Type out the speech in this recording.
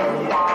Bye.